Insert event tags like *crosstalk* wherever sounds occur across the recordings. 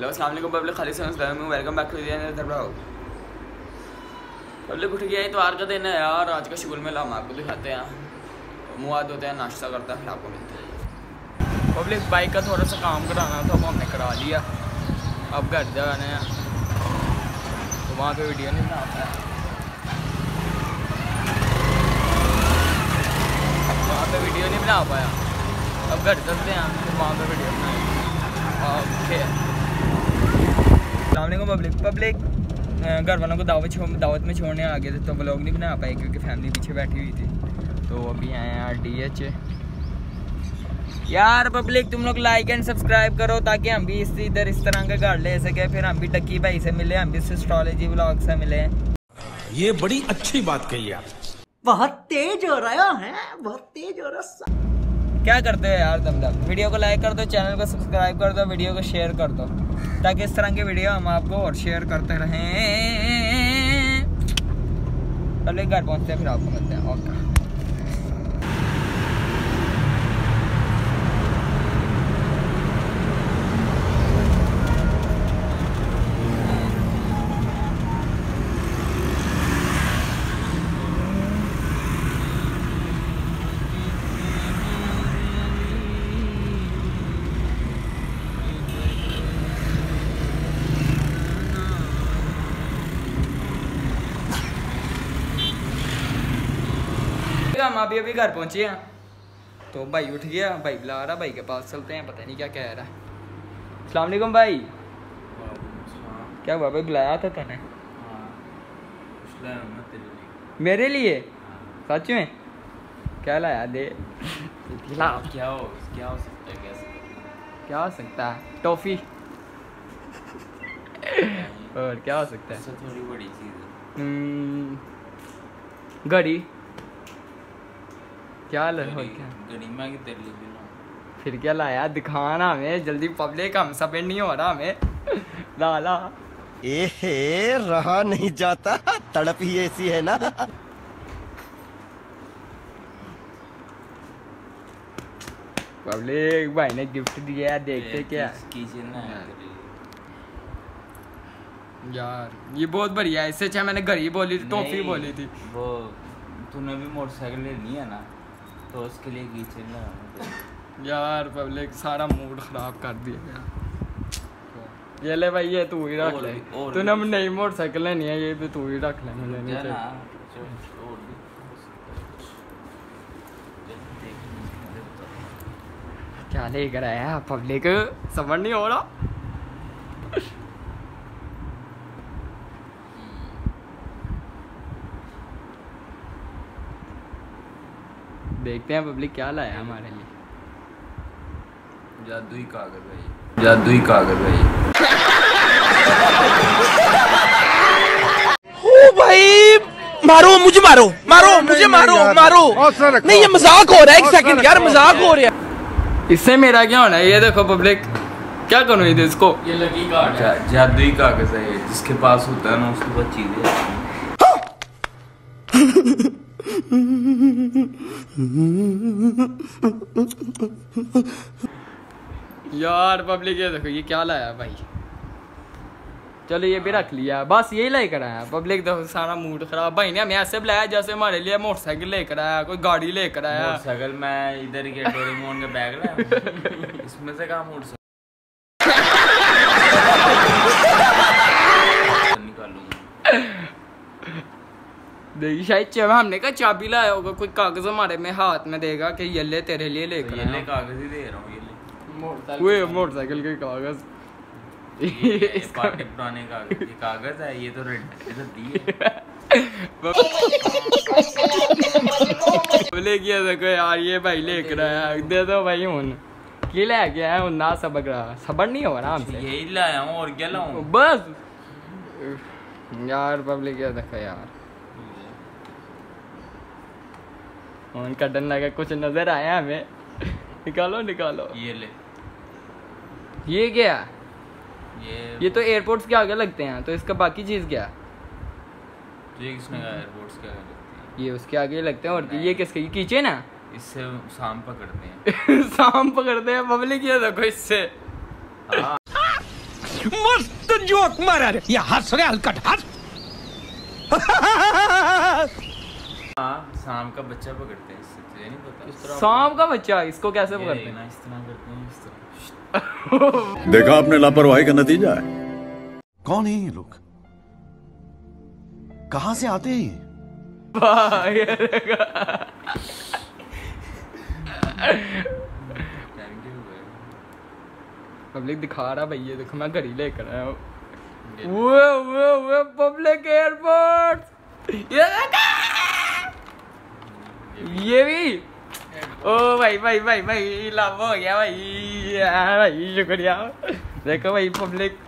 Hello, अस्सलाम वालेकुम, public Khalid सलाम welcome back to the another blog public उठ गया है इतवार का दिन है यार, आज का शुगल में हम आपको दिखाते हैं। मुँह हाथ धोते हैं, नाश्ता करते हैं, फिर आपको मिलते हैं। पब्लिक बाइक का थोड़ा सा काम कराना था वो हमने करा लिया। अब घर जाने तो वहाँ पे वीडियो नहीं बना पाया। वहाँ पे वीडियो नहीं बना पाया। अब घर चलते हैं फिर वहाँ पे वीडियो बनाएँगे। ओके। अलैक्म पब्लिक पब्लिक घर वालों को दावत छो दावत में छोड़ने आ गए थे तो ब्लॉग नहीं बना पाए क्योंकि फैमिली पीछे बैठी हुई थी। तो अभी आए हैं डी एच यार पब्लिक तुम लोग लाइक एंड सब्सक्राइब करो ताकि हम भी इस इधर इस तरह का घर ले सके फिर हम भी टक्की भाई से मिले हम भी एस्ट्रोलॉजी ब्लॉग से मिले। ये बड़ी अच्छी बात कही आप बहुत तेज हो रहा है बहुत तेज हो रहा क्या करते हो यार तुम लोग वीडियो को लाइक कर दो चैनल को सब्सक्राइब कर दो वीडियो को शेयर कर दो, ताकि इस तरह के वीडियो हम आपको और शेयर करते रहें। पहले घर पहुँचते हैं, फिर आपको मिलते हैं। ओके हम अभी अभी घर पहुँचे हैं। तो भाई उठ गया भाई बुला रहा भाई के पास चलते हैं पता नहीं क्या कह रहा है। सलामकुम भाई। क्या हुआ भाई बुलाया था तूने? मेरे लिए? सच में? क्या लाया दे? क्या हो क्या हो सकता है क्या हो सकता है? टॉफी? *laughs* और क्या हो सकता है? थोड़ी बड़ी चीज़ हम्म, घड़ी। क्या ल हो क्या? गड़ी में कि ना फिर क्या लाया? दिखाना हमें जल्दी पब्लिक हम सब नहीं हो रहा हमें। *laughs* ला ला। एहे रहा नहीं जाता। तड़प ही ऐसी है ना। पब्लिक भाई ने गिफ्ट दिया है देखते क्या। है। यार ये बहुत बढ़िया इससे अच्छा मैंने घड़ी बोली थी टॉफी बोली थी। वो तूने भी मोटरसाइकिल लेनी है ना? तो उसके लिए कीचन ना यार पब्लिक सारा मूड खराब कर दिया यार। ये ले भाई ये तू ही रख ले। तूने भी- नई मोटरसाइकिल लेनी है ये भी तू ही रख ले मुझे नहीं चाहिए क्या लेकर आया पब्लिक समझ नहीं हो रहा? देखते हैं पब्लिक क्या लाया हमारे लिए। जादुई कागज़ है ये जादुई कागज़ है ये ओ भाई मारो मुझे मारो मारो मुझे मारो मारो। नहीं ये मज़ाक हो रहा है एक सेकंड यार मज़ाक हो रहा है। इससे मेरा क्या होना है? ये देखो पब्लिक क्या करूँ ये इसको? ये लकी कार्ड जा, जादुई कागज़ है जिसके पास होता है ना उसके पास चीज़ें। *laughs* यार पब्लिक ये देखो ये क्या लाया भाई? चलो ये भी रख लिया। बस यही लेकर आया। पब्लिक देखो सारा मूड खराब। भाई ने हमें ऐसे बुलाया जैसे हमारे लिए मोटरसाइकिल लेकर आया कोई गाड़ी लेकर आया। मोटरसाइकिल मैं इधर के डोरेमोन के बैग लाया। *laughs* इसमें से कहा मोटरसाइकिल देखिए शायद चाबी हमने कहा चाबी लाया होगा कोई कागज़ हमारे में हाथ में देगा कि ये ले तेरे लिए तो लेकर ये ले कागज़ ही दे रहा हूँ ये ले। मोटरसाइकिल। के कागज़। ये *laughs* पार्टी पुराने कागज़ ये कागज़ है ये तो रेड ये तो दिए बोले किया देखो यार ये भाई लेकर आया। दे दो भाई हूँ की ले गया है ना सबक रहा। सबर नहीं हो रहा हमसे? यही लाया हूँ और क्या लाऊं? बस। यार पब्लिक ये देखो यार। फ़ोन कटन लगा कुछ नज़र आया हमें। निकालो निकालो। ये ले। ये क्या? ये ये तो एयरपोर्ट्स के आगे लगते हैं तो इसका बाकी चीज़ क्या? तुझे किसने कहा एयरपोर्ट्स क्या लगती ये उसके आगे लगते हैं और ये किसके? ये कीचे ना? इससे शाम पकड़ते हैं। *laughs* शाम पकड़ते हैं पब्लिक ये देखो इससे। हाँ। मस्त जोक मारा रे। ये हंस रे हलकट हंस। हाँ। शाम का बच्चा पकड़ते हैं इससे तुझे नहीं पता। सांप का बच्चा इसको कैसे पकड़ते हैं? इस तरह करते हैं इस तरह। *laughs* देखा आपने लापरवाही का नतीजा है। कौन है ये लोग? कहाँ से आते हैं ये? पब्लिक दिखा रहा भाई ये देखो मैं घड़ी लेकर आया हूँ। वो वो वो पब्लिक एयरपोर्ट! ये देखा! ये भी? ओ भाई भाई भाई भाई लाभ हो गया भाई। भाई शुक्रिया। देखो भाई पब्लिक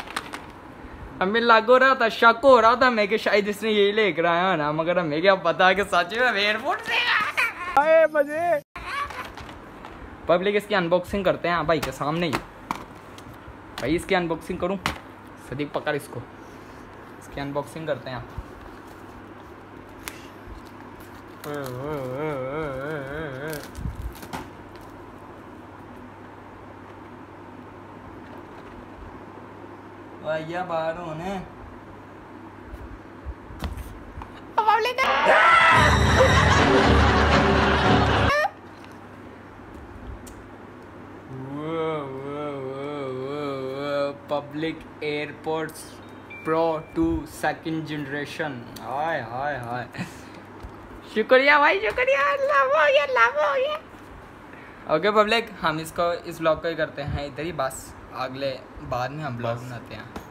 हमें लग हो रहा था शक हो रहा था मैं कि शायद इसने यही लेकर आया है ना मगर हमें क्या पता कि सच में एयरपोर्ट से आए मज़े पब्लिक इसकी अनबॉक्सिंग करते हैं हाँ भाई के सामने ही। भाई इसकी अनबॉक्सिंग करूँ? सदीक पकड़ इसको। इसकी अनबॉक्सिंग करते हैं। भैया बाहर होने public airports pro two second generation hi hi hi. शुक्रिया भाई शुक्रिया। लाभ हो गया लाभ हो गया ओके पब्लिक हम इसको इस ब्लॉग को ही करते हैं। इधर ही बस अगले बाद में हम ब्लॉग बनाते हैं।